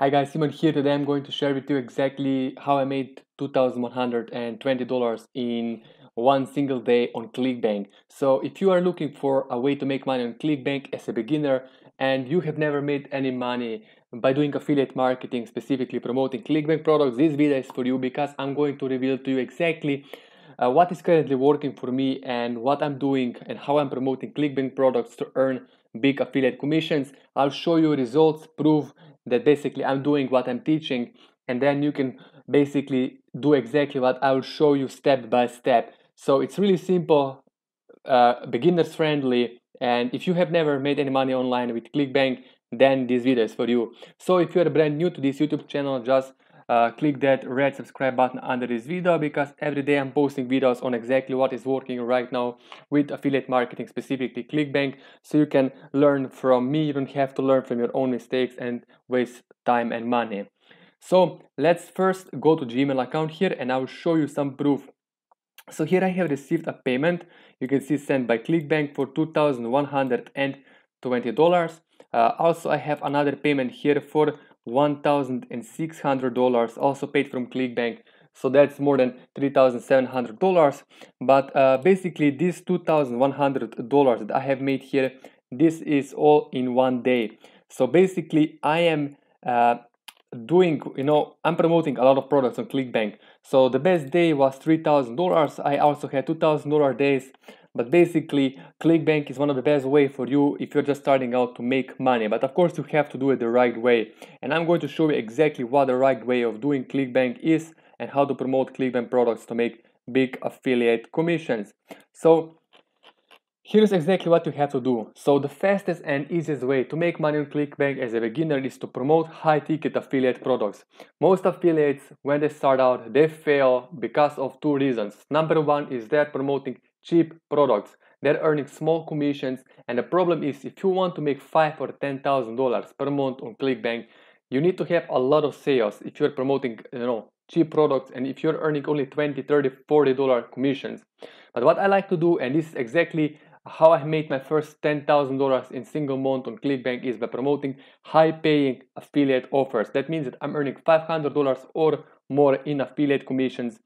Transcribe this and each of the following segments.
Hi guys, Simon here. Today I'm going to share with you exactly how I made $2,120 in one single day on ClickBank. So if you are looking for a way to make money on ClickBank as a beginner and you have never made any money by doing affiliate marketing, specifically promoting ClickBank products, this video is for you because I'm going to reveal to you exactly uh, what is currently working for me and what I'm doing and how I'm promoting ClickBank products to earn big affiliate commissions. I'll show you results, prove that basically I'm doing what I'm teaching and then you can basically do exactly what I will show you step by step. So it's really simple, uh, beginners friendly and if you have never made any money online with ClickBank then this video is for you. So if you're brand new to this YouTube channel just uh, click that red subscribe button under this video because every day I'm posting videos on exactly what is working right now with affiliate marketing, specifically ClickBank, so you can learn from me. You don't have to learn from your own mistakes and waste time and money. So let's first go to Gmail account here and I will show you some proof. So here I have received a payment. You can see sent by ClickBank for $2,120. Uh, also, I have another payment here for $1,600 also paid from ClickBank. So that's more than $3,700 but uh, basically this $2,100 that I have made here this is all in one day. So basically I am uh, doing you know I'm promoting a lot of products on ClickBank. So the best day was $3,000 I also had $2,000 days but basically, ClickBank is one of the best way for you if you're just starting out to make money. But of course, you have to do it the right way. And I'm going to show you exactly what the right way of doing ClickBank is and how to promote ClickBank products to make big affiliate commissions. So Here's exactly what you have to do. So the fastest and easiest way to make money on ClickBank as a beginner is to promote high ticket affiliate products. Most affiliates, when they start out, they fail because of two reasons. Number one is they're promoting cheap products. They're earning small commissions, and the problem is if you want to make five or ten thousand dollars per month on ClickBank, you need to have a lot of sales if you're promoting you know cheap products and if you're earning only 20 30 40 dollar commissions. But what i like to do and this is exactly how i made my first $10000 in single month on clickbank is by promoting high paying affiliate offers. That means that i'm earning $500 or more in affiliate commissions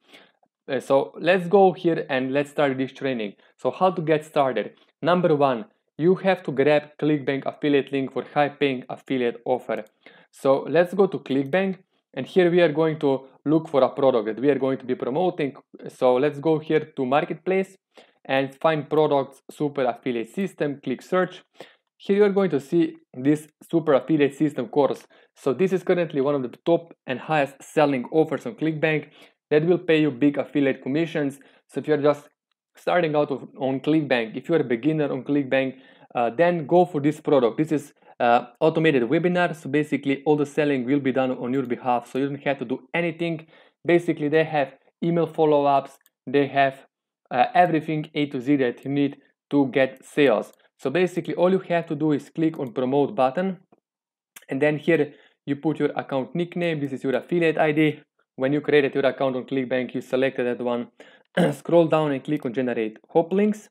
Uh, so let's go here and let's start this training. So how to get started? Number one, you have to grab ClickBank affiliate link for high paying affiliate offer. So let's go to ClickBank and here we are going to look for a product that we are going to be promoting. So let's go here to marketplace and find products super affiliate system, click search. Here you are going to see this super affiliate system course. So this is currently one of the top and highest selling offers on ClickBank that will pay you big affiliate commissions. So if you're just starting out of, on ClickBank, if you're a beginner on ClickBank, uh, then go for this product. This is uh, automated webinar. So basically all the selling will be done on your behalf. So you don't have to do anything. Basically they have email follow-ups. They have uh, everything A to Z that you need to get sales. So basically all you have to do is click on promote button. And then here you put your account nickname. This is your affiliate ID when you created your account on ClickBank, you selected that one, scroll down and click on generate hop links.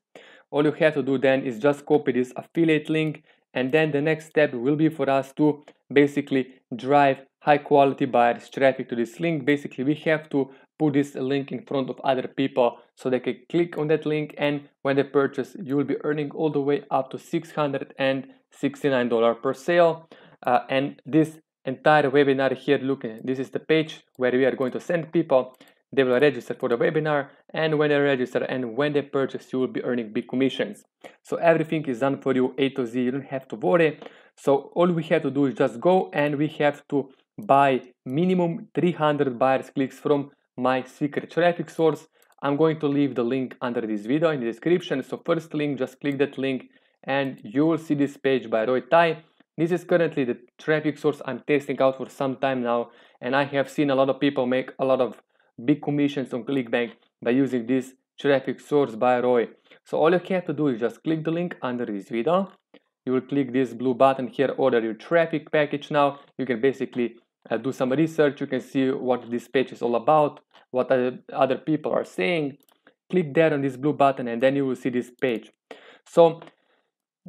All you have to do then is just copy this affiliate link and then the next step will be for us to basically drive high quality buyers traffic to this link. Basically, we have to put this link in front of other people so they can click on that link and when they purchase, you will be earning all the way up to $669 per sale. Uh, and this entire webinar here looking this is the page where we are going to send people. They will register for the webinar and when they register and when they purchase you will be earning big commissions. So everything is done for you a to z you don't have to worry. So all we have to do is just go and we have to buy minimum 300 buyers clicks from my secret traffic source. I'm going to leave the link under this video in the description. So first link just click that link and you will see this page by roy tai this is currently the traffic source I'm testing out for some time now and I have seen a lot of people make a lot of big commissions on ClickBank by using this traffic source by Roy. So all you have to do is just click the link under this video. You will click this blue button here, order your traffic package now. You can basically uh, do some research. You can see what this page is all about, what other people are saying. Click there on this blue button and then you will see this page. So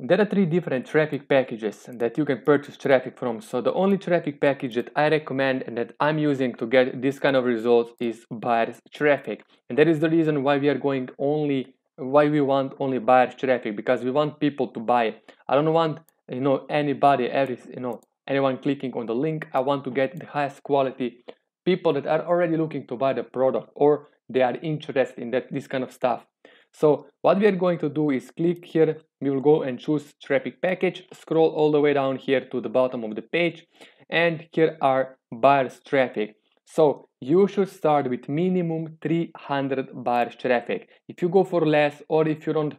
there are three different traffic packages that you can purchase traffic from. So the only traffic package that I recommend and that I'm using to get this kind of results is buyers traffic. And that is the reason why we are going only why we want only buyers traffic because we want people to buy. I don't want you know anybody every you know anyone clicking on the link. I want to get the highest quality people that are already looking to buy the product or they are interested in that this kind of stuff. So what we are going to do is click here, we will go and choose traffic package, scroll all the way down here to the bottom of the page and here are buyers traffic. So you should start with minimum 300 buyers traffic. If you go for less or if you don't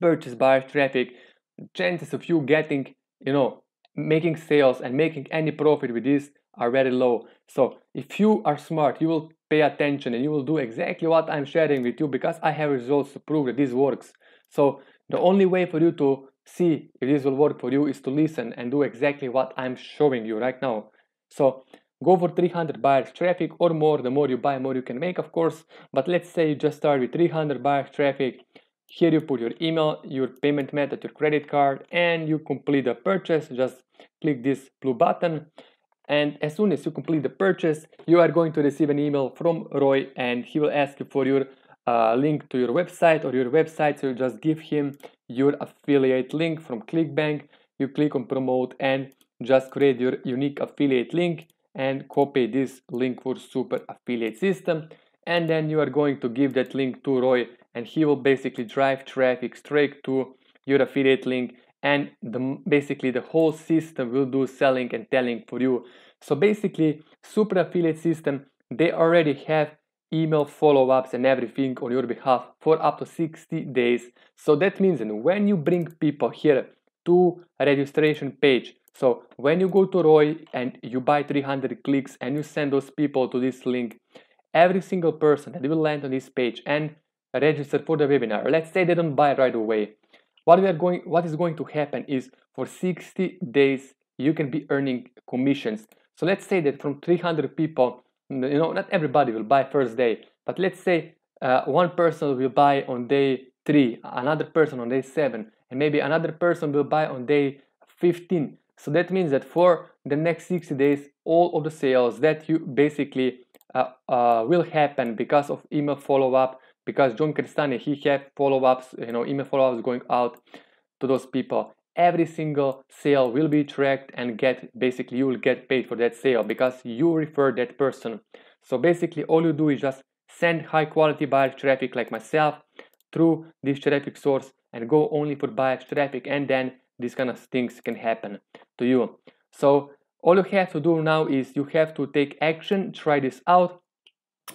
purchase buyers traffic, chances of you getting, you know, making sales and making any profit with this are very low. So if you are smart, you will pay attention and you will do exactly what I'm sharing with you because I have results to prove that this works. So the only way for you to see if this will work for you is to listen and do exactly what I'm showing you right now. So go for 300 buyers traffic or more. The more you buy, more you can make, of course. But let's say you just start with 300 buyers traffic. Here you put your email, your payment method, your credit card, and you complete the purchase. Just click this blue button. And as soon as you complete the purchase you are going to receive an email from Roy and he will ask you for your uh, link to your website or your website. So you just give him your affiliate link from clickbank. You click on promote and just create your unique affiliate link and copy this link for super affiliate system. And then you are going to give that link to Roy and he will basically drive traffic straight to your affiliate link and the, basically the whole system will do selling and telling for you. So basically, super affiliate system, they already have email follow-ups and everything on your behalf for up to 60 days. So that means that when you bring people here to a registration page, so when you go to Roy and you buy 300 clicks and you send those people to this link, every single person that will land on this page and register for the webinar, let's say they don't buy right away, what we are going what is going to happen is for 60 days you can be earning commissions. So let's say that from 300 people you know not everybody will buy first day but let's say uh, one person will buy on day 3 another person on day 7 and maybe another person will buy on day 15 so that means that for the next 60 days all of the sales that you basically uh, uh, will happen because of email follow-up because John Crestani, he have follow-ups, you know, email follow-ups going out to those people. Every single sale will be tracked and get basically you will get paid for that sale because you refer that person. So basically all you do is just send high quality buyer traffic like myself through this traffic source and go only for buyer traffic and then these kind of things can happen to you. So all you have to do now is you have to take action, try this out,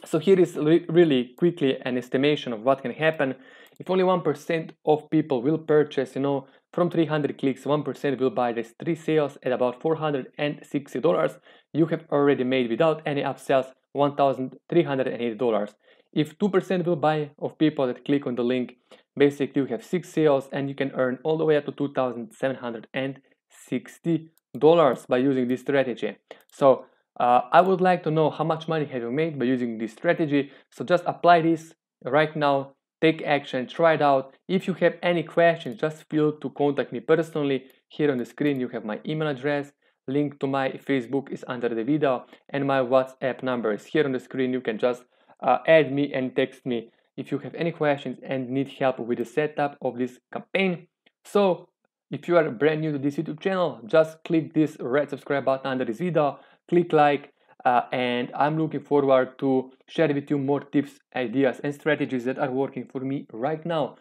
so here is really quickly an estimation of what can happen. If only 1% of people will purchase, you know, from 300 clicks, 1% will buy these three sales at about $460. You have already made without any upsells $1,380. If 2% will buy of people that click on the link, basically you have six sales and you can earn all the way up to $2,760 by using this strategy. So uh, I would like to know how much money have you made by using this strategy. So just apply this right now, take action, try it out. If you have any questions, just feel to contact me personally. Here on the screen you have my email address, link to my Facebook is under the video and my WhatsApp number is here on the screen. You can just uh, add me and text me if you have any questions and need help with the setup of this campaign. So if you are brand new to this YouTube channel, just click this red subscribe button under this video click like uh, and I'm looking forward to share with you more tips, ideas and strategies that are working for me right now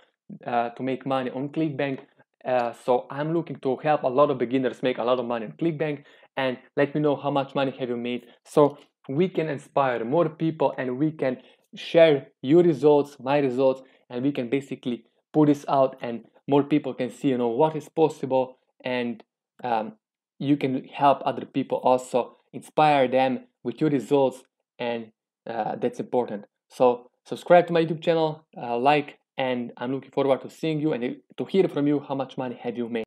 uh, to make money on ClickBank. Uh, so I'm looking to help a lot of beginners make a lot of money on ClickBank and let me know how much money have you made so we can inspire more people and we can share your results, my results, and we can basically put this out and more people can see you know what is possible and um, you can help other people also inspire them with your results and uh, that's important. So subscribe to my youtube channel uh, like and i'm looking forward to seeing you and to hear from you how much money have you made